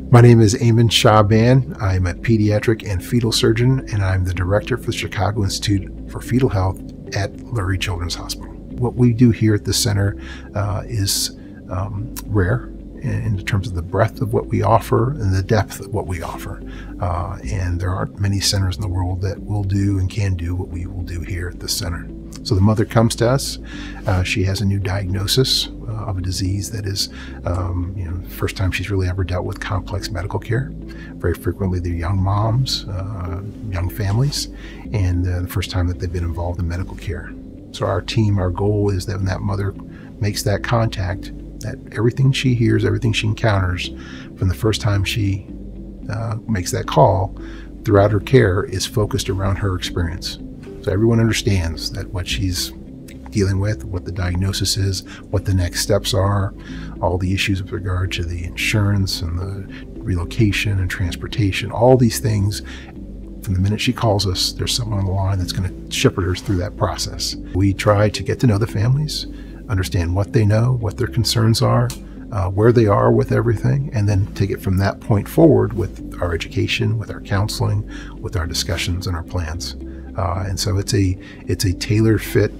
My name is Aimen Shaaban. I'm a pediatric and fetal surgeon, and I'm the director for the Chicago Institute for Fetal Health at Lurie Children's Hospital. What we do here at the center uh, is um, rare in, terms of the breadth of what we offer and the depth of what we offer. Uh, and there aren't many centers in the world that will do and can do what we will do here at the center. So the mother comes to us. Uh, she has a new diagnosis of a disease that is, um, you know, first time she's really ever dealt with complex medical care. Very frequently, they're young moms, uh, young families, and uh, the first time that they've been involved in medical care. So our team, our goal is that when that mother makes that contact, that everything she hears, everything she encounters from the first time she uh, makes that call throughout her care is focused around her experience. So everyone understands that what she's dealing with, what the diagnosis is, what the next steps are, all the issues with regard to the insurance and the relocation and transportation, all these things. From the minute she calls us, there's someone on the line that's going to shepherd her through that process. We try to get to know the families, understand what they know, what their concerns are, uh, where they are with everything, and then take it from that point forward with our education, with our counseling, with our discussions and our plans. Uh, and so it's a it's a tailor fit,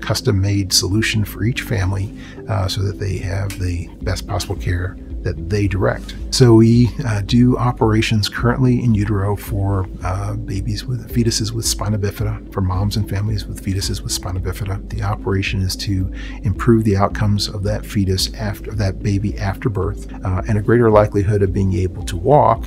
custom made solution for each family, uh, so that they have the best possible care that they direct. So we uh, do operations currently in utero for uh, babies with fetuses with spina bifida, for moms and families with fetuses with spina bifida. The operation is to improve the outcomes of that fetus after that baby after birth, uh, and a greater likelihood of being able to walk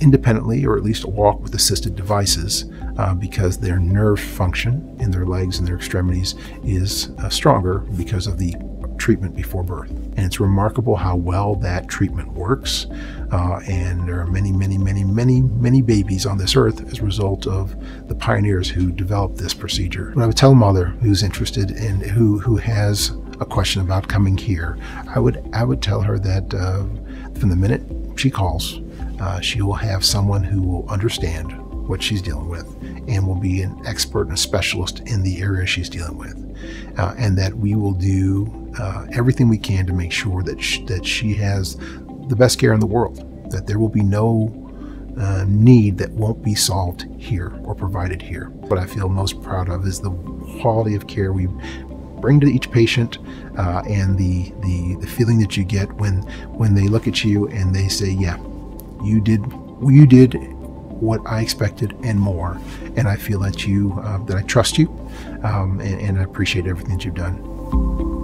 independently or at least walk with assisted devices uh, because their nerve function in their legs and their extremities is uh, stronger because of the treatment before birth. And it's remarkable how well that treatment works. Uh, and there are many, many, many, many, many babies on this earth as a result of the pioneers who developed this procedure. When I would tell a mother who's interested in who who has a question about coming here, I would I would tell her that uh, from the minute she calls, uh, she will have someone who will understand what she's dealing with and will be an expert and a specialist in the area she's dealing with. Uh, and that we will do uh, everything we can to make sure that, sh- that she has the best care in the world, that there will be no uh, need that won't be solved here or provided here. What I feel most proud of is the quality of care we bring to each patient uh, and the, the, the feeling that you get when, when they look at you and they say, yeah, you did, you did what I expected and more. And I feel that you, uh, that I trust you, um, and, and I appreciate everything that you've done.